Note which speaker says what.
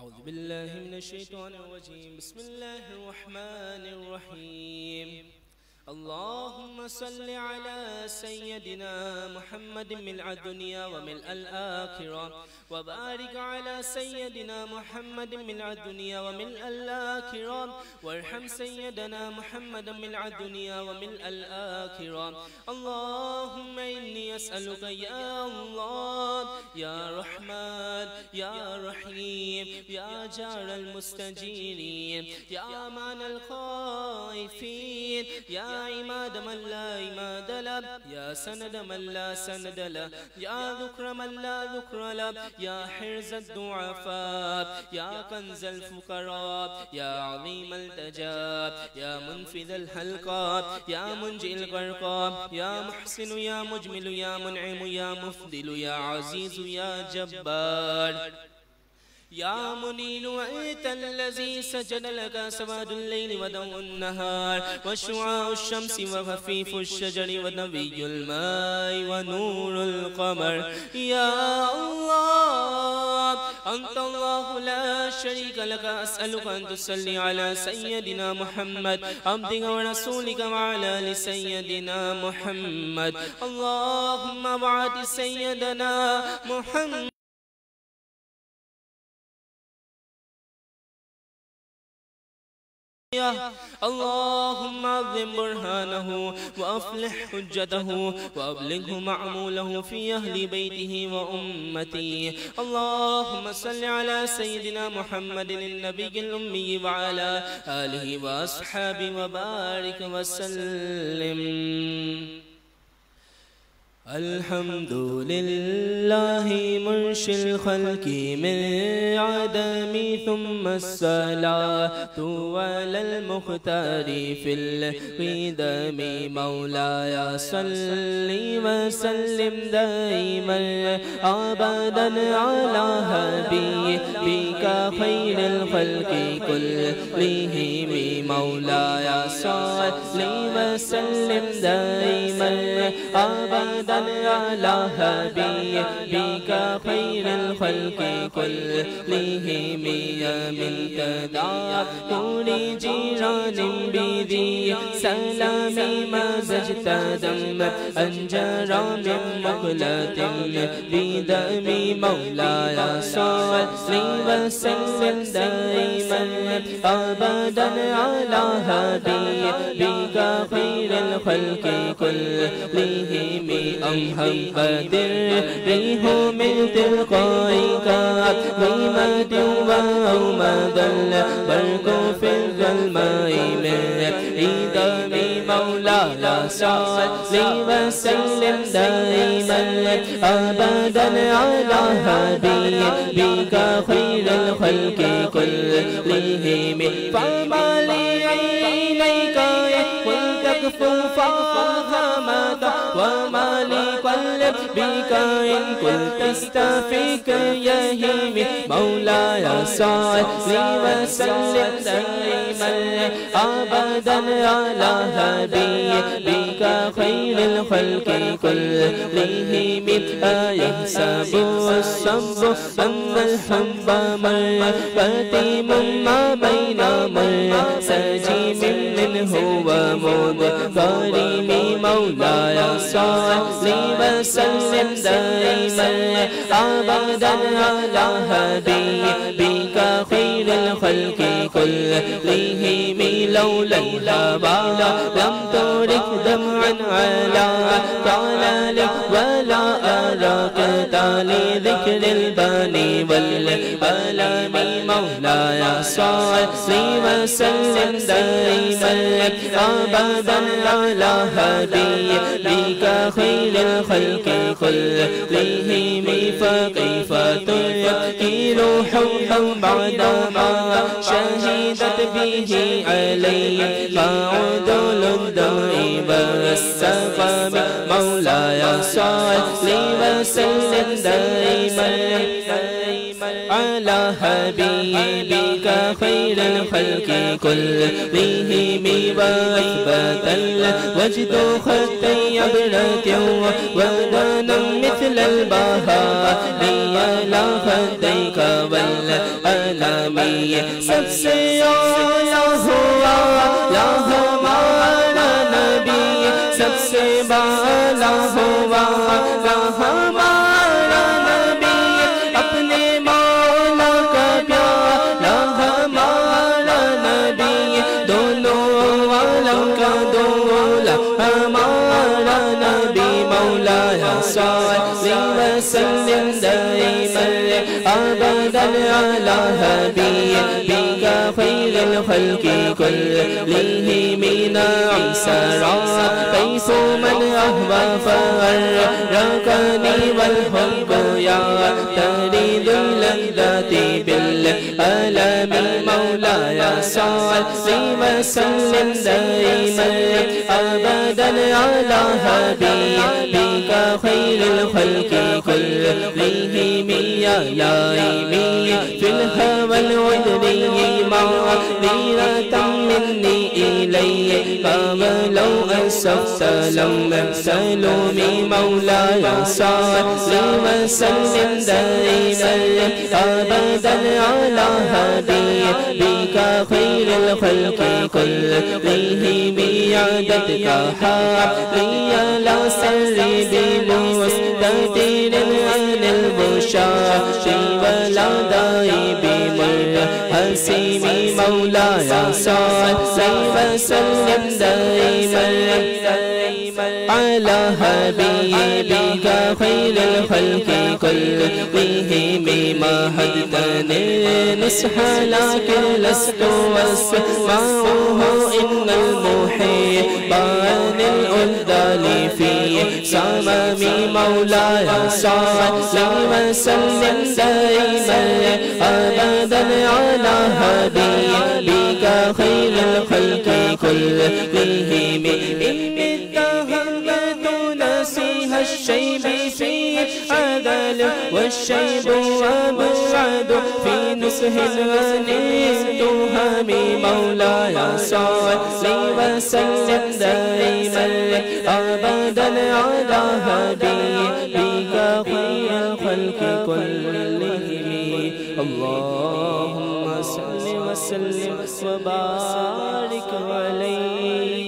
Speaker 1: أعوذ بالله من الشيطان الرجيم. بسم الله الرحمن الرحيم. اللهم صل على سيدنا محمد ملء الدنيا وملء الآخرة وبارك على سيدنا محمد ملء الدنيا وملء الآخرة وارحم سيدنا محمد ملء الدنيا وملء الآخرة. اللهم إني أسألك يا الله يا رحمن يا رحيم جار المستجيرين. يا أمان الخائفين. يا عماد من لا عماد له يا سند من لا سند له يا ذكر من لا ذكر له يا حرز الضعفاء. يا كنز الفقراء. يا عظيم التجاب يا منفذ الحلقات يا منجي الغرقات يا محسن يا مجمل يا منعم يا مفضل يا عزيز يا جبار. يا منيل وأنت الذي سجد لك سواد الليل ودوء النهار وشعاع الشمس وخفيف الشجر ونبي الماء ونور القمر. يا الله أنت الله لا شريك لك. أسألك أن تصلي على سيدنا محمد عبدك ورسولك وعلى آل سيدنا محمد. اللهم بعد سيدنا محمد. اللهم عظم برهانه وأفلح حجته وأبلغه معموله في أهل بيته وأمته اللهم صل على سيدنا محمد النبي الأمي وعلى آله وأصحابه وبارك وسلم. الحمد لله منشي الخلق من عدم ثم الصلاة على المختار في القدم مولاي صل وسلم دائما أبدا على حبيبك خير الخلق كلهم مولاي صل وسلم دائما آبادا علا حبیبی کا خیر الخلق کل لیہی میا ملت دا توری جی رانم بی دی سلامی مزجت دم انجرام مغلط بی دمی مولا یا سوال لی وسلم دائمان آبادا علا حبیبی کا خیر الخلق كلهم أم بدر ريح من تلقائك غيمة وأومد البرق في الظلماء من إدام مولاي صل وسلم دائما أبدا على حبيبك خير الخلق كلهم فما لي عينيك تكفو فهمك وما لي قلب بك إن كنت استفيك يهيم مولاي صل وسلم دائما أبدا على حبيبك خير الخلق كلهم أيحسب الصب أن الحب مرتيم ما بين مرسجيم منه ومضطرم مولاي صل وسلم وسلم دائما أبدا على حبيبك خير الخلق كلهم لولا الهبى لم ترك دمعا على تعالى ولا أراك تالي ذكر الباني والألم مولاي صل وسلم دائما أبدا على حبيبك خير الخلق كلهم فكيف تذكر حبا بعدما شهدت به علي فعدل الدمع والسقم صلي وسلم دائما على حبيبك خير الخلق كلهم وأثبت الوجد خطا يبرك ودانا مثل البهاء على خديك والألمي سبسي يا هو يا همان سوا أبدا على حبيبك خير الخلق كلهم عيسى كيف من أهوى فأرقني والحب يا تريد مولاي وسلم دائما أبدا على حبيبك خير الخلق كلهم يا لائمي في الهوى العذري معذرة مني إليك ولو أسفت لم سلومي مولاي صلي وسلم دائما أبدا على حبيبك کا خیر الخلق کل لیہی بیعدت کا حق لیا لا سر بلوس تدیر عن البشا شیو لادائی بمرد حسیمی مولا یا سعد سیو سلم دائی مرد على حبيبك خير الخلق كلهم ما هدتني نصح لكن لست واسمعه إن المحيط عن الأندال في سمام مولاي صلي وسلم دائما أبدا على حبيبك خير الخلق كلهم الشيب في عدل والشيب وبعد في نسه ونيتهم مولاي صلي وسلم دائما أبدا على حبيبك خير الخلق كلهم. اللهم صل وسلم وبارك عليه.